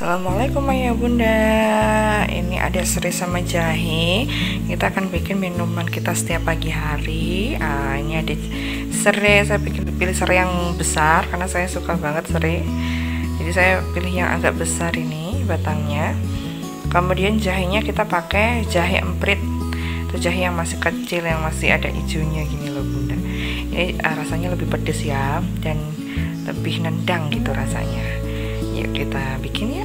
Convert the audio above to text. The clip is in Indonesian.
Assalamualaikum ayah bunda. Ini ada serai sama jahe. Kita akan bikin minuman kita setiap pagi hari. Ah, Ini ada serai Saya bikin pilih serai yang besar Karena saya suka banget serai Jadi saya pilih yang agak besar ini Batangnya. Kemudian jahenya kita pakai jahe emprit Itu jahe yang masih kecil Yang masih ada hijaunya gini loh bunda. Ini ah, rasanya lebih pedes ya Dan lebih nendang gitu rasanya yuk kita bikin ya